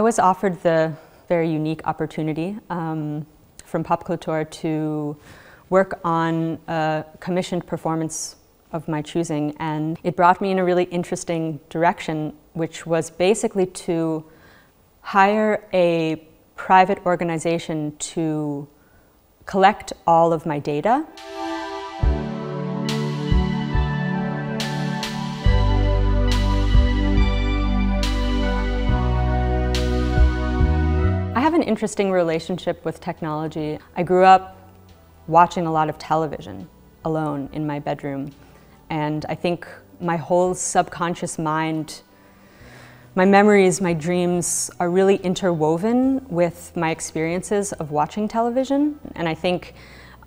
I was offered the very unique opportunity um, from Pop Culture to work on a commissioned performance of my choosing, and it brought me in a really interesting direction, which was basically to hire a private organization to collect all of my data. I have an interesting relationship with technology. I grew up watching a lot of television alone in my bedroom. And I think my whole subconscious mind, my memories, my dreams are really interwoven with my experiences of watching television. And I think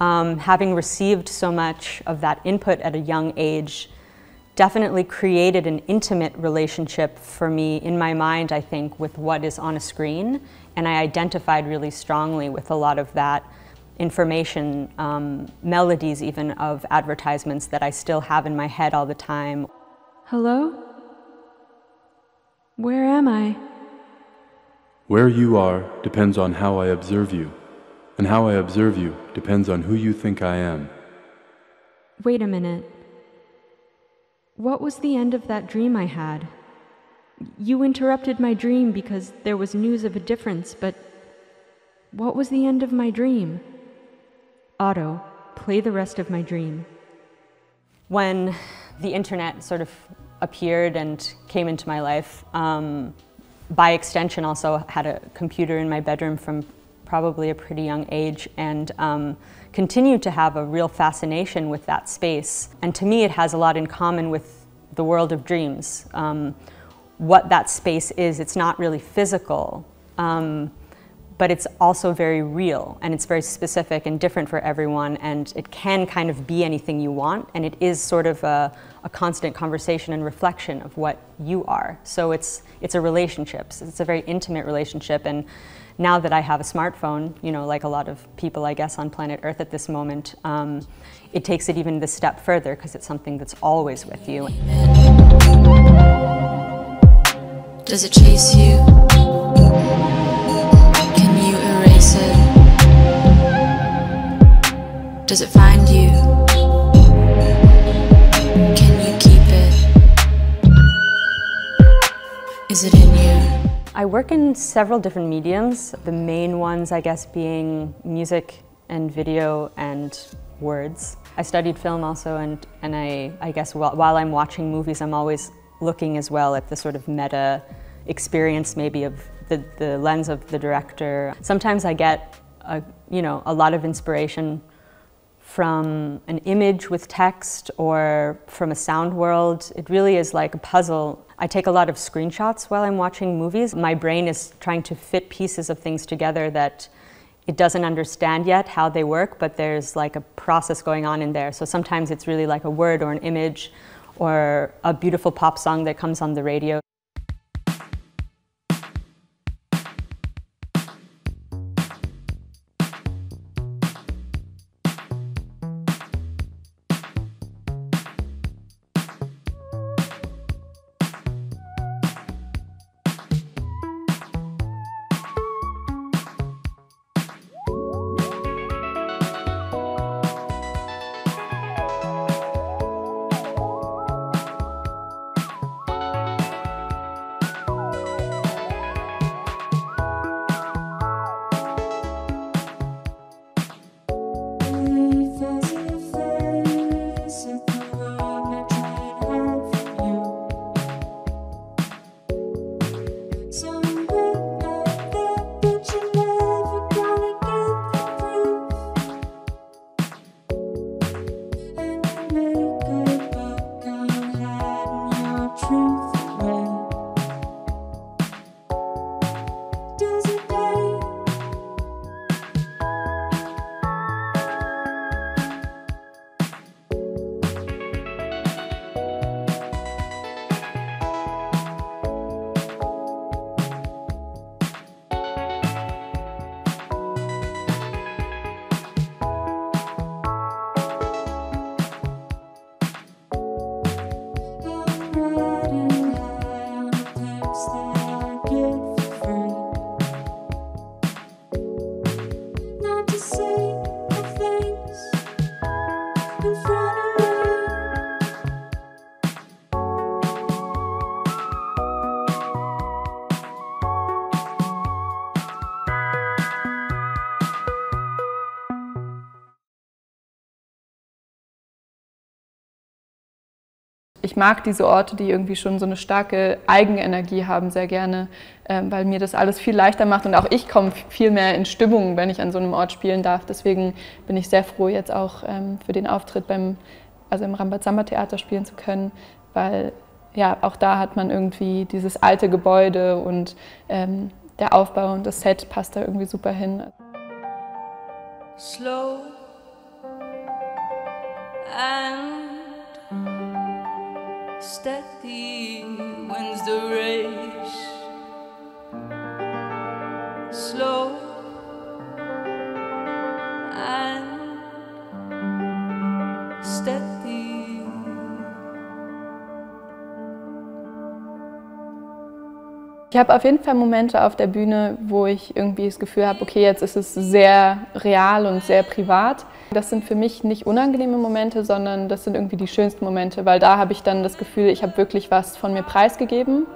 um, having received so much of that input at a young age definitely created an intimate relationship for me in my mind, I think, with what is on a screen. And I identified really strongly with a lot of that information, um, melodies even of advertisements that I still have in my head all the time. Hello? Where am I? Where you are depends on how I observe you, and how I observe you depends on who you think I am. Wait a minute. What was the end of that dream I had? You interrupted my dream because there was news of a difference, but what was the end of my dream? Otto, play the rest of my dream. When the internet sort of appeared and came into my life, um, by extension also had a computer in my bedroom from probably a pretty young age and um, continued to have a real fascination with that space. And to me it has a lot in common with the world of dreams. Um, what that space is, it's not really physical. Um, but it's also very real and it's very specific and different for everyone and it can kind of be anything you want and it is sort of a, a constant conversation and reflection of what you are. So it's, it's a relationship, it's a very intimate relationship and now that I have a smartphone, you know, like a lot of people I guess on planet Earth at this moment, um, it takes it even the step further because it's something that's always with you. Does it chase you? Does it find you? Can you keep it? Is it in you? I work in several different mediums, the main ones I guess being music and video and words. I studied film also and, and I, I guess while, while I'm watching movies I'm always looking as well at the sort of meta experience maybe of the, the lens of the director. Sometimes I get a, you know, a lot of inspiration from an image with text or from a sound world. It really is like a puzzle. I take a lot of screenshots while I'm watching movies. My brain is trying to fit pieces of things together that it doesn't understand yet how they work, but there's like a process going on in there. So sometimes it's really like a word or an image or a beautiful pop song that comes on the radio. Ich mag diese Orte, die irgendwie schon so eine starke Eigenenergie haben, sehr gerne, ähm, weil mir das alles viel leichter macht und auch ich komme viel mehr in Stimmung, wenn ich an so einem Ort spielen darf. Deswegen bin ich sehr froh, jetzt auch ähm, für den Auftritt beim, also im Rambazamba Theater spielen zu können, weil ja, auch da hat man irgendwie dieses alte Gebäude und ähm, der Aufbau und das Set passt da irgendwie super hin. Slow and steady wins the race. Slow and steady. Ich habe auf jeden Fall Momente auf der Bühne, wo ich irgendwie das Gefühl habe, okay, jetzt ist es sehr real und sehr privat. Das sind für mich nicht unangenehme Momente, sondern das sind irgendwie die schönsten Momente, weil da habe ich dann das Gefühl, ich habe wirklich was von mir preisgegeben.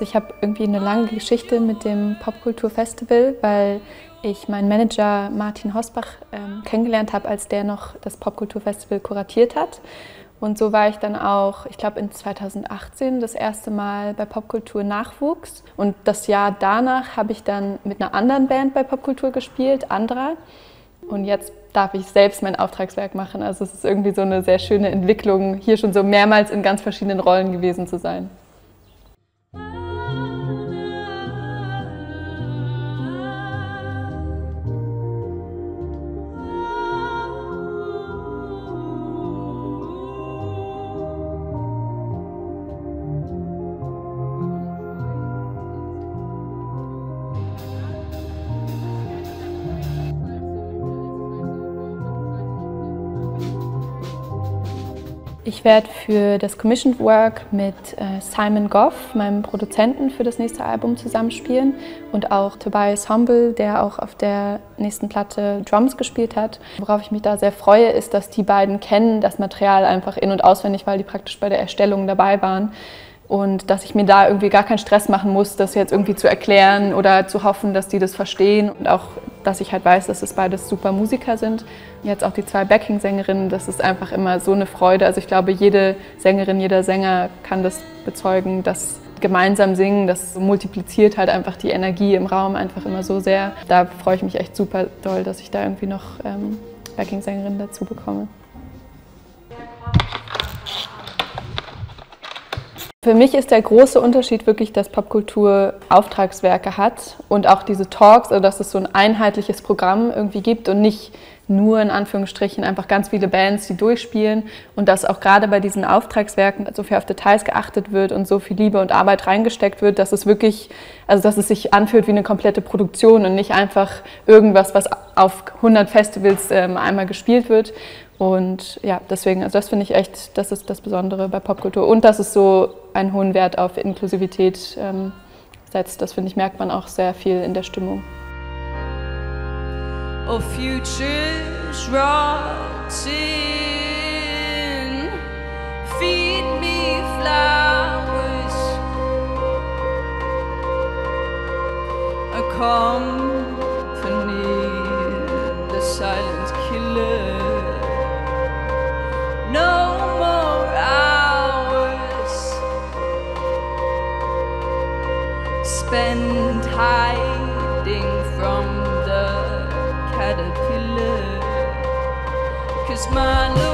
Ich habe irgendwie eine lange Geschichte mit dem Popkulturfestival, weil ich meinen Manager Martin Hosbach ähm, kennengelernt habe, als der noch das Popkulturfestival kuratiert hat. Und so war ich dann auch, ich glaube in 2018 das erste Mal bei Popkultur Nachwuchs. Und das Jahr danach habe ich dann mit einer anderen Band bei Popkultur gespielt, Andra. Und jetzt darf ich selbst mein Auftragswerk machen. Also es ist irgendwie so eine sehr schöne Entwicklung, hier schon so mehrmals in ganz verschiedenen Rollen gewesen zu sein. Ich werde für das Commissioned Work mit äh, Simon Goff, meinem Produzenten für das nächste Album, zusammenspielen und auch Tobias Humble, der auch auf der nächsten Platte Drums gespielt hat. Worauf ich mich da sehr freue, ist, dass die beiden kennen das Material einfach in- und auswendig, weil die praktisch bei der Erstellung dabei waren und dass ich mir da irgendwie gar keinen Stress machen muss, das jetzt irgendwie zu erklären oder zu hoffen, dass die das verstehen und auch, dass ich halt weiß, dass es beides super Musiker sind. Jetzt auch die zwei Backing-Sängerinnen, das ist einfach immer so eine Freude. Also ich glaube, jede Sängerin, jeder Sänger kann das bezeugen, dass gemeinsam singen, das multipliziert halt einfach die Energie im Raum einfach immer so sehr. Da freue ich mich echt super doll, dass ich da irgendwie noch ähm, Backing-Sängerinnen dazu bekomme. Für mich ist der große Unterschied wirklich, dass Popkultur Auftragswerke hat und auch diese Talks, also dass es so ein einheitliches Programm irgendwie gibt und nicht nur in Anführungsstrichen einfach ganz viele Bands, die durchspielen und dass auch gerade bei diesen Auftragswerken so viel auf Details geachtet wird und so viel Liebe und Arbeit reingesteckt wird, dass es wirklich, also dass es sich anfühlt wie eine komplette Produktion und nicht einfach irgendwas, was auf 100 Festivals ähm, einmal gespielt wird. Und ja, deswegen, also das finde ich echt, das ist das Besondere bei Popkultur. Und dass es so einen hohen Wert auf Inklusivität ähm, setzt, das finde ich, merkt man auch sehr viel in der Stimmung. Oh, futures rotting, feed me flowers, a company, hiding from the caterpillar. Cause my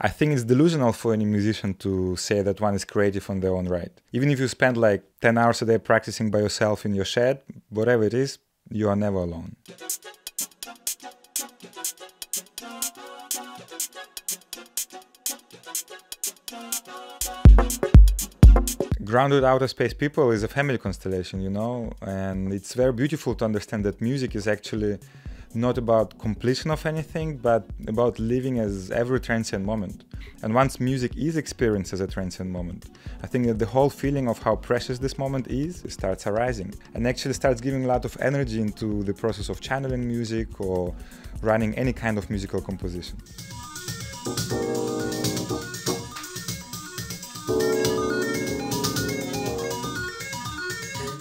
I think it's delusional for any musician to say that one is creative on their own right. Even if you spend like 10 hours a day practicing by yourself in your shed, whatever it is, you are never alone. Grounded Outer Space People is a family constellation, you know, and it's very beautiful to understand that music is actually not about completion of anything, but about living as every transient moment. And once music is experienced as a transient moment, I think that the whole feeling of how precious this moment is starts arising and actually starts giving a lot of energy into the process of channeling music or running any kind of musical composition.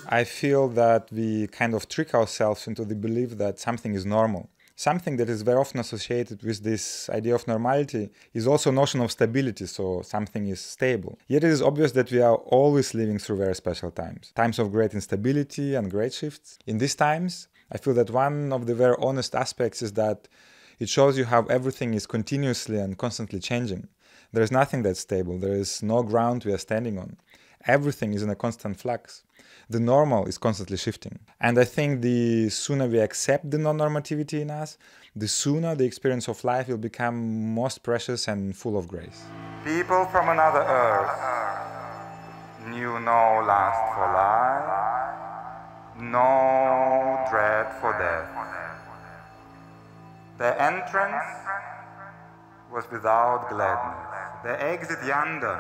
I feel that we kind of trick ourselves into the belief that something is normal. Something that is very often associated with this idea of normality is also a notion of stability, so something is stable. Yet it is obvious that we are always living through very special times, times of great instability and great shifts. In these times, I feel that one of the very honest aspects is that it shows you how everything is continuously and constantly changing. There is nothing that's stable, there is no ground we are standing on. Everything is in a constant flux the normal is constantly shifting. And I think the sooner we accept the non normativity in us, the sooner the experience of life will become most precious and full of grace. People from another earth knew no lust for life, no dread for death. Their entrance was without gladness, their exit yonder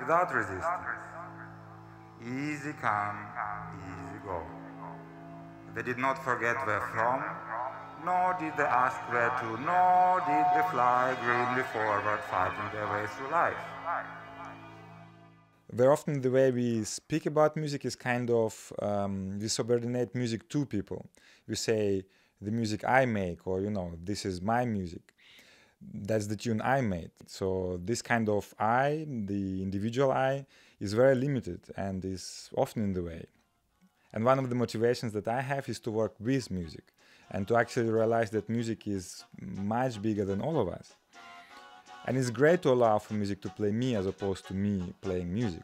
without resistance. Easy come, easy go. They did not forget where from, nor did they ask where to, nor did they fly greenly forward, fighting their way through life. Very often, the way we speak about music is kind of um, we subordinate music to people. We say the music I make, or you know, this is my music. That's the tune I made. So this kind of I, the individual I, is very limited and is often in the way. And one of the motivations that I have is to work with music and to actually realize that music is much bigger than all of us. And it's great to allow for music to play me as opposed to me playing music.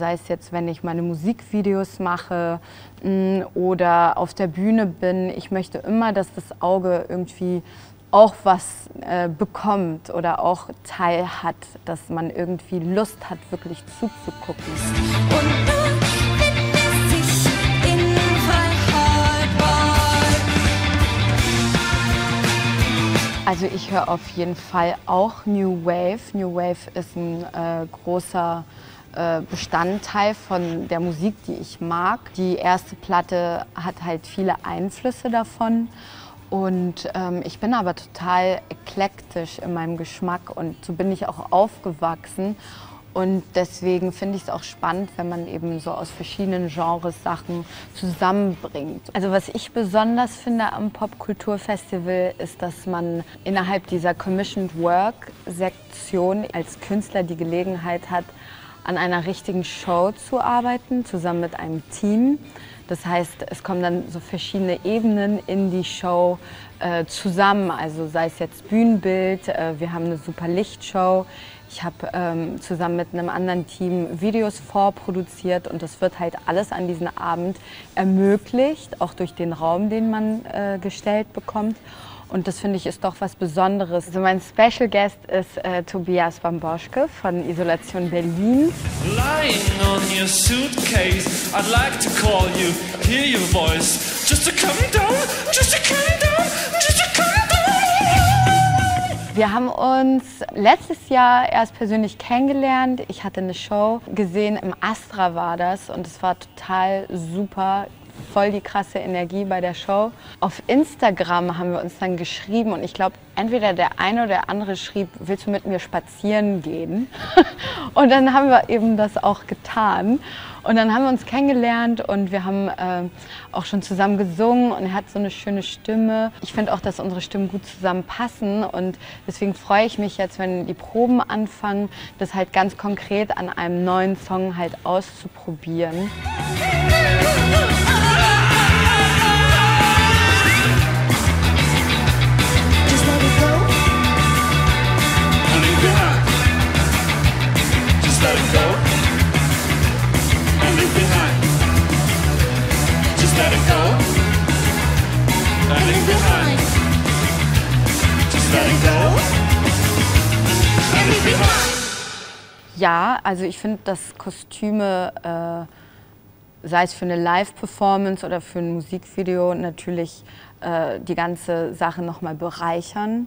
Sei es jetzt, wenn ich meine Musikvideos mache mm, oder auf der Bühne bin, ich möchte immer, dass das Auge irgendwie auch was äh, bekommt oder auch Teil hat, dass man irgendwie Lust hat, wirklich zuzugucken. Also ich höre auf jeden Fall auch New Wave. New Wave ist ein äh, großer Bestandteil von der Musik, die ich mag. Die erste Platte hat halt viele Einflüsse davon. Und ähm, ich bin aber total eklektisch in meinem Geschmack und so bin ich auch aufgewachsen. Und deswegen finde ich es auch spannend, wenn man eben so aus verschiedenen Genres Sachen zusammenbringt. Also was ich besonders finde am Popkulturfestival ist, dass man innerhalb dieser Commissioned Work Sektion als Künstler die Gelegenheit hat, an einer richtigen Show zu arbeiten, zusammen mit einem Team. Das heißt, es kommen dann so verschiedene Ebenen in die Show äh, zusammen. Also sei es jetzt Bühnenbild, äh, wir haben eine super Lichtshow. Ich habe ähm, zusammen mit einem anderen Team Videos vorproduziert und das wird halt alles an diesem Abend ermöglicht, auch durch den Raum, den man äh, gestellt bekommt. Und das finde ich ist doch was Besonderes. Also mein Special Guest ist äh, Tobias Bamboschke von Isolation Berlin. Lying on your suitcase, I'd like to call you, hear your voice, just to come down, just to come down, just to come down. Wir haben uns letztes Jahr erst persönlich kennengelernt. Ich hatte eine Show gesehen, im Astra war das und es war total super voll die krasse Energie bei der Show. Auf Instagram haben wir uns dann geschrieben und ich glaube, entweder der eine oder der andere schrieb, willst du mit mir spazieren gehen? und dann haben wir eben das auch getan. Und dann haben wir uns kennengelernt und wir haben äh, auch schon zusammen gesungen und er hat so eine schöne Stimme. Ich finde auch, dass unsere Stimmen gut zusammenpassen und deswegen freue ich mich jetzt, wenn die Proben anfangen, das halt ganz konkret an einem neuen Song halt auszuprobieren. Ja, also ich finde, dass Kostüme, äh, sei es für eine Live-Performance oder für ein Musikvideo, natürlich äh, die ganze Sache nochmal bereichern.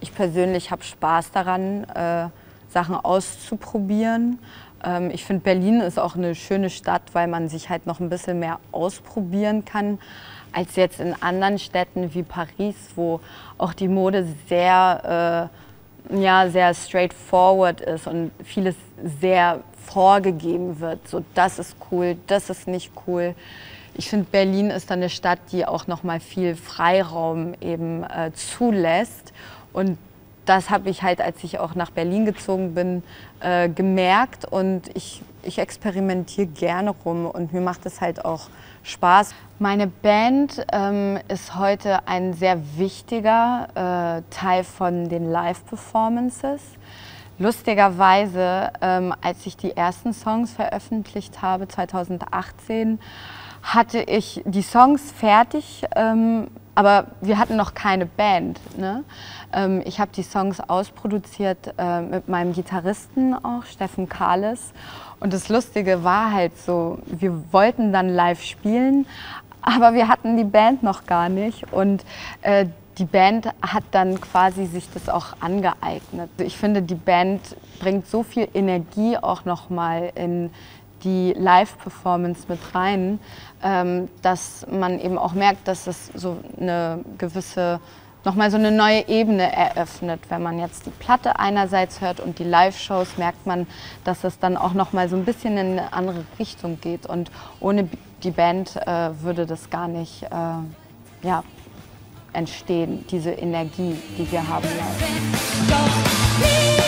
Ich persönlich habe Spaß daran, äh, Sachen auszuprobieren. Ähm, ich finde, Berlin ist auch eine schöne Stadt, weil man sich halt noch ein bisschen mehr ausprobieren kann als jetzt in anderen Städten wie Paris, wo auch die Mode sehr, äh, ja, sehr straightforward ist und vieles sehr vorgegeben wird. So, das ist cool, das ist nicht cool. Ich finde, Berlin ist dann eine Stadt, die auch noch mal viel Freiraum eben äh, zulässt. Und das habe ich halt, als ich auch nach Berlin gezogen bin, äh, gemerkt. Und ich, ich experimentiere gerne rum und mir macht es halt auch Spaß. Meine Band ähm, ist heute ein sehr wichtiger äh, Teil von den Live-Performances. Lustigerweise, ähm, als ich die ersten Songs veröffentlicht habe, 2018, hatte ich die Songs fertig, ähm, aber wir hatten noch keine Band. Ne? Ähm, ich habe die Songs ausproduziert äh, mit meinem Gitarristen auch, Steffen Kahles. Und das Lustige war halt so, wir wollten dann live spielen, aber wir hatten die Band noch gar nicht. Und äh, die Band hat dann quasi sich das auch angeeignet. Ich finde, die Band bringt so viel Energie auch nochmal in die Live-Performance mit rein, ähm, dass man eben auch merkt, dass es so eine gewisse nochmal so eine neue Ebene eröffnet. Wenn man jetzt die Platte einerseits hört und die Live-Shows, merkt man, dass es dann auch nochmal so ein bisschen in eine andere Richtung geht. Und ohne die Band äh, würde das gar nicht äh, ja, entstehen, diese Energie, die wir haben. Live.